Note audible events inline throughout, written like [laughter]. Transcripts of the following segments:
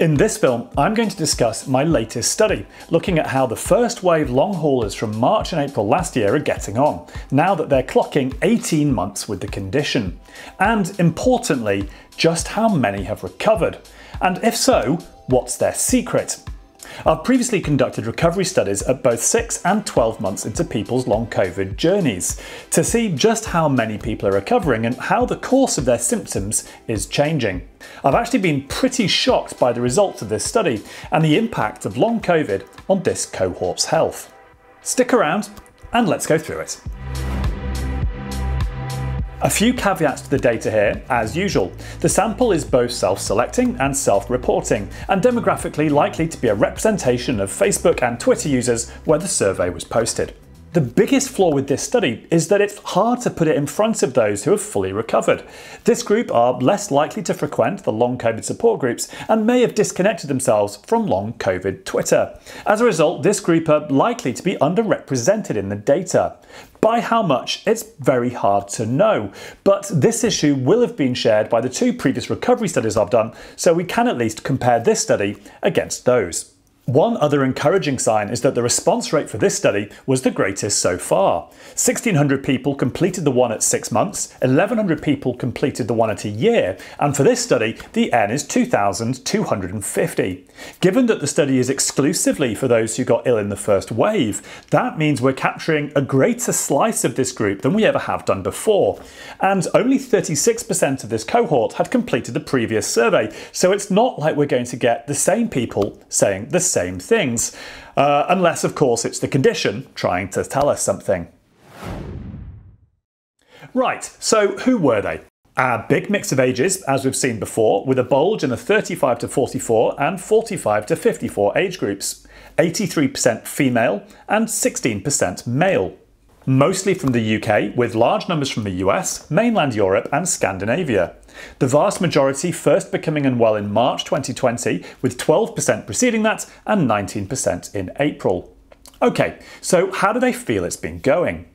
In this film, I'm going to discuss my latest study, looking at how the first wave long haulers from March and April last year are getting on, now that they're clocking 18 months with the condition. And importantly, just how many have recovered. And if so, what's their secret? I've previously conducted recovery studies at both 6 and 12 months into people's long COVID journeys to see just how many people are recovering and how the course of their symptoms is changing. I've actually been pretty shocked by the results of this study and the impact of long COVID on this cohort's health. Stick around and let's go through it. A few caveats to the data here, as usual. The sample is both self-selecting and self-reporting, and demographically likely to be a representation of Facebook and Twitter users where the survey was posted. The biggest flaw with this study is that it's hard to put it in front of those who have fully recovered. This group are less likely to frequent the long COVID support groups and may have disconnected themselves from long COVID Twitter. As a result, this group are likely to be underrepresented in the data. By how much, it's very hard to know, but this issue will have been shared by the two previous recovery studies I've done, so we can at least compare this study against those. One other encouraging sign is that the response rate for this study was the greatest so far. 1600 people completed the one at 6 months, 1100 people completed the one at a year, and for this study the N is 2250. Given that the study is exclusively for those who got ill in the first wave, that means we're capturing a greater slice of this group than we ever have done before. And only 36% of this cohort had completed the previous survey, so it's not like we're going to get the same people saying the same things, uh, unless, of course, it's the condition trying to tell us something. Right, so who were they? A big mix of ages, as we've seen before, with a bulge in the 35 to 44 and 45 to 54 age groups. 83% female and 16% male mostly from the UK, with large numbers from the US, mainland Europe, and Scandinavia. The vast majority first becoming unwell in March 2020, with 12% preceding that and 19% in April. Okay, so how do they feel it's been going?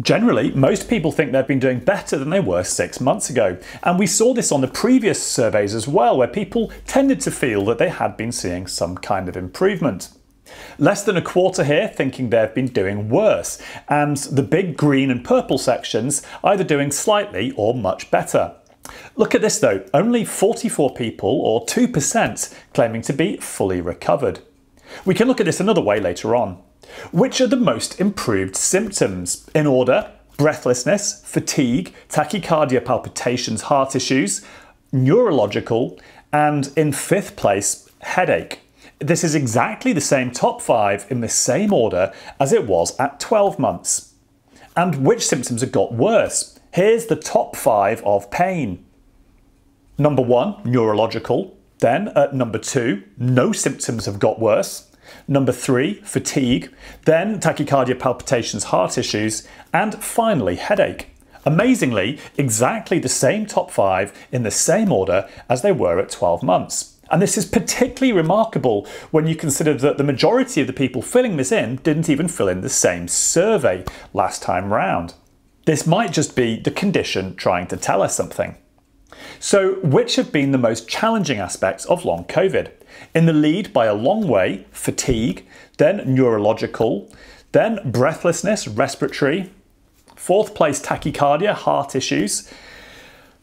Generally, most people think they've been doing better than they were six months ago, and we saw this on the previous surveys as well, where people tended to feel that they had been seeing some kind of improvement. Less than a quarter here thinking they've been doing worse, and the big green and purple sections either doing slightly or much better. Look at this though, only 44 people, or 2%, claiming to be fully recovered. We can look at this another way later on. Which are the most improved symptoms? In order, breathlessness, fatigue, tachycardia palpitations, heart issues, neurological, and in fifth place, headache. This is exactly the same top five in the same order as it was at 12 months. And which symptoms have got worse? Here's the top five of pain. Number one, neurological. Then at number two, no symptoms have got worse. Number three, fatigue. Then tachycardia, palpitations, heart issues. And finally, headache. Amazingly, exactly the same top five in the same order as they were at 12 months. And this is particularly remarkable when you consider that the majority of the people filling this in didn't even fill in the same survey last time round. This might just be the condition trying to tell us something. So, which have been the most challenging aspects of long COVID? In the lead by a long way, fatigue, then neurological, then breathlessness, respiratory, fourth place, tachycardia, heart issues,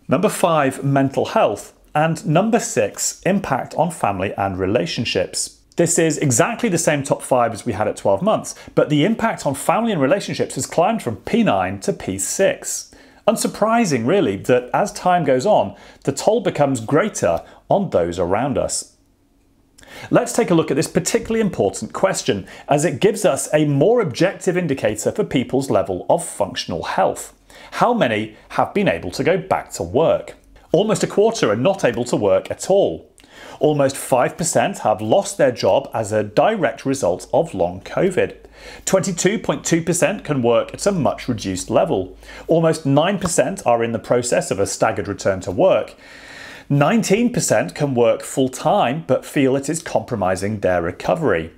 number five, mental health, and number six, impact on family and relationships. This is exactly the same top five as we had at 12 months, but the impact on family and relationships has climbed from P9 to P6. Unsurprising, really, that as time goes on, the toll becomes greater on those around us. Let's take a look at this particularly important question, as it gives us a more objective indicator for people's level of functional health. How many have been able to go back to work? Almost a quarter are not able to work at all. Almost 5% have lost their job as a direct result of long COVID. 22.2% can work at a much reduced level. Almost 9% are in the process of a staggered return to work. 19% can work full time but feel it is compromising their recovery.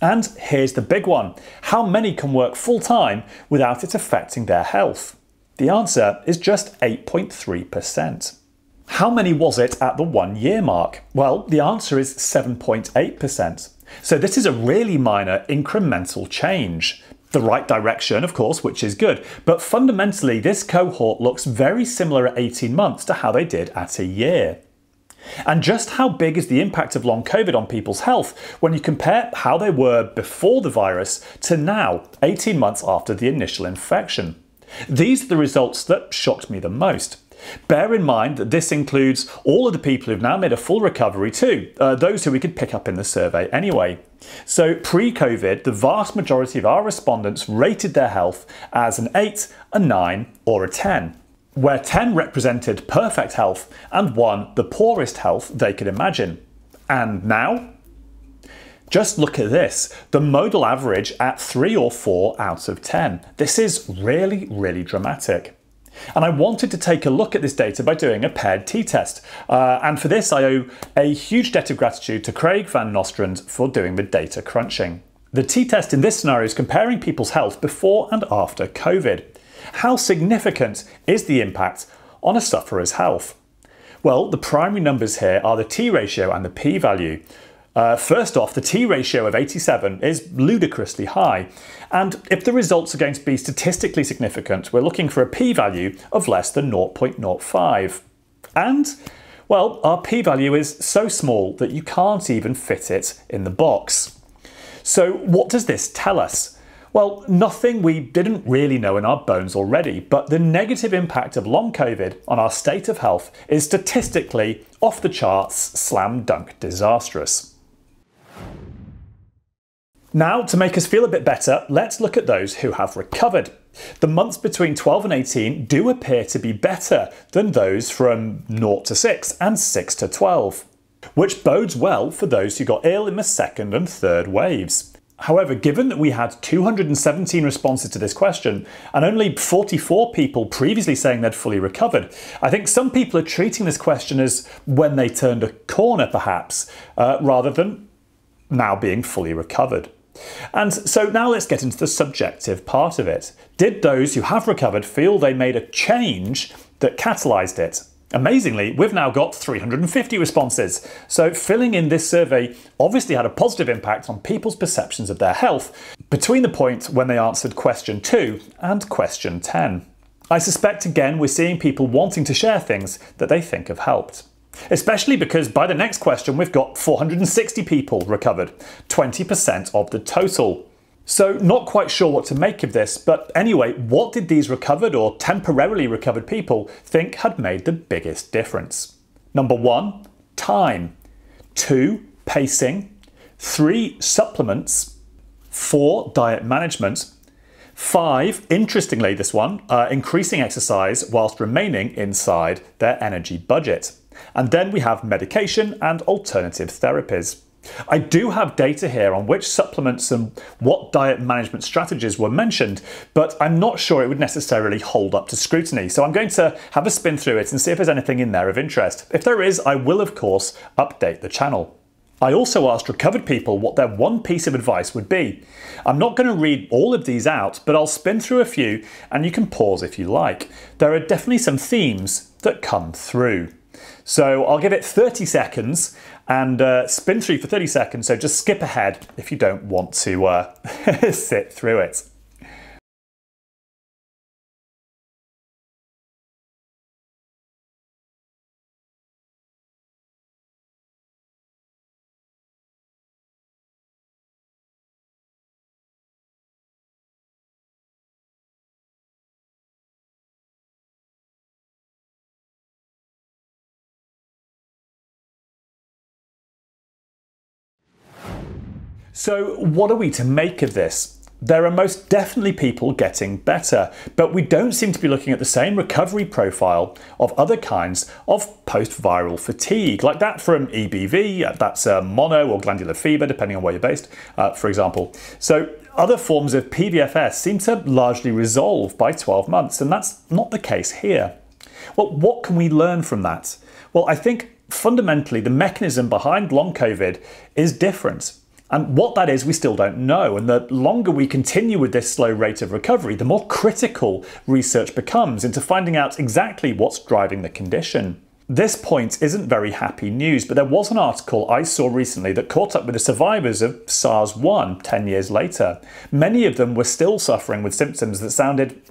And here's the big one how many can work full time without it affecting their health? The answer is just 8.3%. How many was it at the one year mark? Well, the answer is 7.8%. So this is a really minor incremental change. The right direction, of course, which is good, but fundamentally this cohort looks very similar at 18 months to how they did at a year. And just how big is the impact of long COVID on people's health when you compare how they were before the virus to now, 18 months after the initial infection? These are the results that shocked me the most. Bear in mind that this includes all of the people who've now made a full recovery too, uh, those who we could pick up in the survey anyway. So pre-COVID, the vast majority of our respondents rated their health as an 8, a 9 or a 10 where 10 represented perfect health and 1 the poorest health they could imagine. And now? Just look at this, the modal average at 3 or 4 out of 10. This is really, really dramatic. And I wanted to take a look at this data by doing a paired t-test. Uh, and for this, I owe a huge debt of gratitude to Craig Van Nostrand for doing the data crunching. The t-test in this scenario is comparing people's health before and after COVID. How significant is the impact on a sufferer's health? Well, the primary numbers here are the t-ratio and the p-value. Uh, first off, the t-ratio of 87 is ludicrously high, and if the results are going to be statistically significant, we're looking for a p-value of less than 0.05. And, well, our p-value is so small that you can't even fit it in the box. So what does this tell us? Well, nothing we didn't really know in our bones already, but the negative impact of long COVID on our state of health is statistically off the charts, slam dunk disastrous. Now, to make us feel a bit better, let's look at those who have recovered. The months between 12 and 18 do appear to be better than those from 0 to 6 and 6 to 12, which bodes well for those who got ill in the second and third waves. However, given that we had 217 responses to this question and only 44 people previously saying they'd fully recovered, I think some people are treating this question as when they turned a corner, perhaps, uh, rather than now being fully recovered. And so now let's get into the subjective part of it. Did those who have recovered feel they made a change that catalysed it? Amazingly, we've now got 350 responses. So filling in this survey obviously had a positive impact on people's perceptions of their health between the point when they answered question 2 and question 10. I suspect again we're seeing people wanting to share things that they think have helped. Especially because by the next question we've got 460 people recovered, 20% of the total. So not quite sure what to make of this, but anyway, what did these recovered or temporarily recovered people think had made the biggest difference? Number one, time. Two, pacing. Three, supplements. Four, diet management. Five, interestingly this one, uh, increasing exercise whilst remaining inside their energy budget. And then we have medication and alternative therapies. I do have data here on which supplements and what diet management strategies were mentioned, but I'm not sure it would necessarily hold up to scrutiny. So I'm going to have a spin through it and see if there's anything in there of interest. If there is, I will of course update the channel. I also asked recovered people what their one piece of advice would be. I'm not going to read all of these out, but I'll spin through a few and you can pause if you like. There are definitely some themes that come through. So I'll give it 30 seconds and uh, spin through for 30 seconds. So just skip ahead if you don't want to uh, [laughs] sit through it. So, what are we to make of this? There are most definitely people getting better, but we don't seem to be looking at the same recovery profile of other kinds of post-viral fatigue, like that from EBV, uh, that's uh, mono or glandular fever, depending on where you're based, uh, for example. So other forms of PVFS seem to largely resolve by 12 months, and that's not the case here. Well, what can we learn from that? Well, I think fundamentally the mechanism behind long COVID is different. And what that is, we still don't know. And the longer we continue with this slow rate of recovery, the more critical research becomes into finding out exactly what's driving the condition. This point isn't very happy news, but there was an article I saw recently that caught up with the survivors of SARS 1 10 years later. Many of them were still suffering with symptoms that sounded,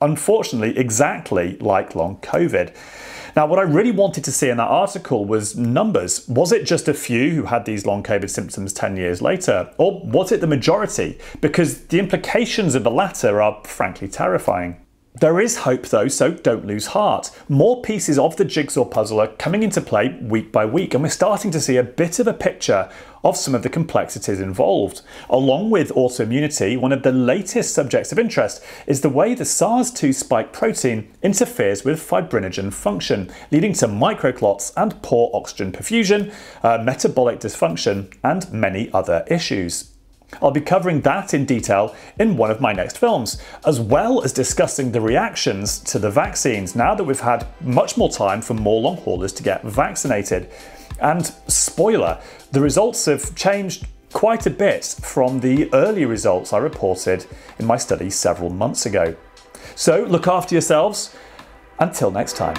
unfortunately, exactly like long COVID. Now, what I really wanted to see in that article was numbers. Was it just a few who had these long COVID symptoms 10 years later? Or was it the majority? Because the implications of the latter are frankly terrifying. There is hope though, so don't lose heart. More pieces of the jigsaw puzzle are coming into play week by week, and we're starting to see a bit of a picture of some of the complexities involved. Along with autoimmunity, one of the latest subjects of interest is the way the SARS-2 spike protein interferes with fibrinogen function, leading to microclots and poor oxygen perfusion, uh, metabolic dysfunction, and many other issues. I'll be covering that in detail in one of my next films, as well as discussing the reactions to the vaccines now that we've had much more time for more long haulers to get vaccinated. And spoiler, the results have changed quite a bit from the early results I reported in my study several months ago. So look after yourselves. Until next time.